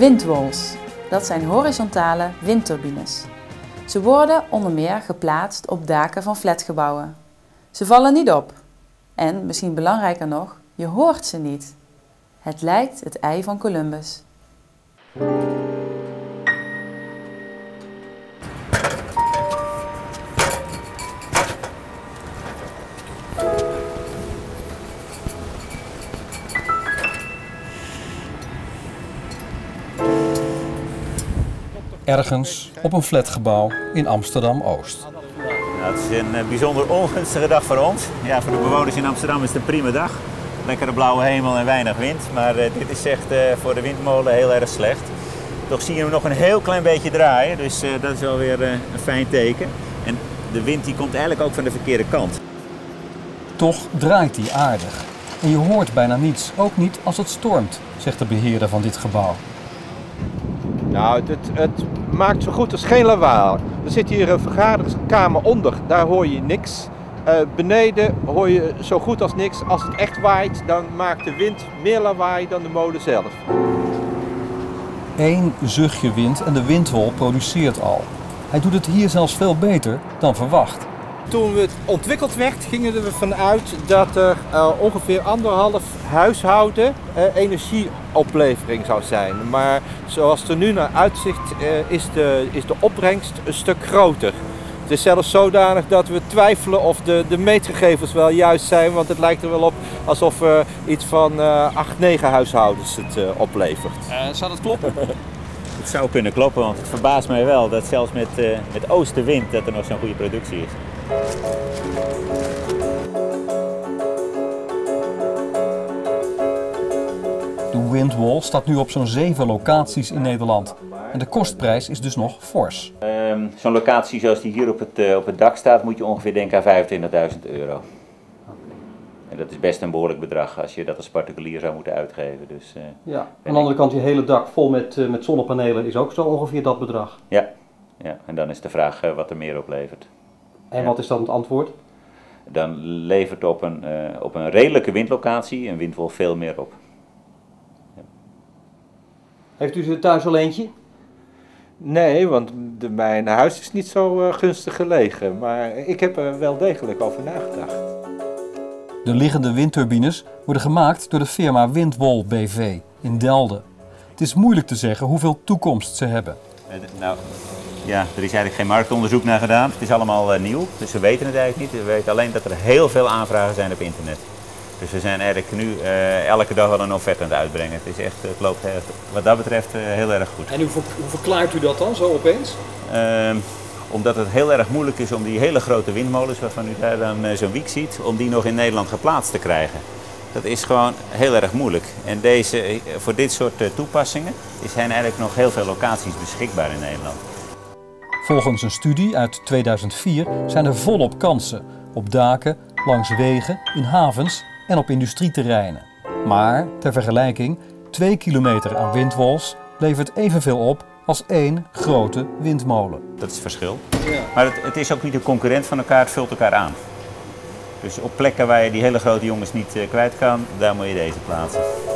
Windwalls, dat zijn horizontale windturbines. Ze worden onder meer geplaatst op daken van flatgebouwen. Ze vallen niet op. En, misschien belangrijker nog, je hoort ze niet. Het lijkt het ei van Columbus. Ergens op een flatgebouw in Amsterdam-Oost. Nou, het is een eh, bijzonder ongunstige dag voor ons. Ja, voor de bewoners in Amsterdam is het een prima dag. Lekkere blauwe hemel en weinig wind. Maar uh, dit is echt uh, voor de windmolen heel erg slecht. Toch zie je hem nog een heel klein beetje draaien. Dus uh, dat is wel weer een fijn teken. En de wind die komt eigenlijk ook van de verkeerde kant. Toch draait hij aardig. En je hoort bijna niets, ook niet als het stormt, zegt de beheerder van dit gebouw. Nou, het, het maakt zo goed als geen lawaai. Er zit hier een vergaderkamer onder, daar hoor je niks. Uh, beneden hoor je zo goed als niks. Als het echt waait, dan maakt de wind meer lawaai dan de molen zelf. Eén zuchtje wind en de windwol produceert al. Hij doet het hier zelfs veel beter dan verwacht. Toen het ontwikkeld werd, gingen we ervan uit dat er uh, ongeveer anderhalf huishouden uh, energieoplevering zou zijn. Maar zoals het er nu naar uitzicht uh, is, de, is de opbrengst een stuk groter. Het is zelfs zodanig dat we twijfelen of de, de meetgegevens wel juist zijn, want het lijkt er wel op alsof uh, iets van uh, 8, 9 huishoudens het uh, oplevert. zou dat kloppen? het zou kunnen kloppen, want het verbaast mij wel dat zelfs met, met oostenwind dat er nog zo'n goede productie is. De Windwall staat nu op zo'n zeven locaties in Nederland. En de kostprijs is dus nog fors. Um, zo'n locatie zoals die hier op het, uh, op het dak staat, moet je ongeveer denken aan 25.000 euro. En dat is best een behoorlijk bedrag als je dat als particulier zou moeten uitgeven. Dus, uh, ja, aan de andere kant, je hele dak vol met, uh, met zonnepanelen is ook zo ongeveer dat bedrag. Ja, ja. en dan is de vraag wat er meer oplevert. En ja. wat is dan het antwoord? Dan levert op een, uh, op een redelijke windlocatie een windwol veel meer op. Ja. Heeft u ze thuis al eentje? Nee, want de, mijn huis is niet zo uh, gunstig gelegen. Maar ik heb er wel degelijk over nagedacht. De liggende windturbines worden gemaakt door de firma Windwol BV in Delden. Het is moeilijk te zeggen hoeveel toekomst ze hebben. Nou, ja, er is eigenlijk geen marktonderzoek naar gedaan. Het is allemaal uh, nieuw, dus we weten het eigenlijk niet. We weten alleen dat er heel veel aanvragen zijn op internet. Dus we zijn eigenlijk nu uh, elke dag wel een offerte aan het uitbrengen. Het, is echt, het loopt echt, wat dat betreft uh, heel erg goed. En hoe, hoe, verklaart u dat dan zo opeens? Uh, omdat het heel erg moeilijk is om die hele grote windmolens waarvan u daar dan zo'n wiek ziet, om die nog in Nederland geplaatst te krijgen. Dat is gewoon heel erg moeilijk. En deze, voor dit soort toepassingen zijn eigenlijk nog heel veel locaties beschikbaar in Nederland. Volgens een studie uit 2004 zijn er volop kansen op daken, langs wegen, in havens en op industrieterreinen. Maar, ter vergelijking, 2 kilometer aan windwalls levert evenveel op als één grote windmolen. Dat is het verschil. Ja. Maar het, het, is ook niet een concurrent van elkaar, het vult elkaar aan. Dus op plekken waar je die hele grote jongens niet uh, kwijt kan, daar moet je deze plaatsen.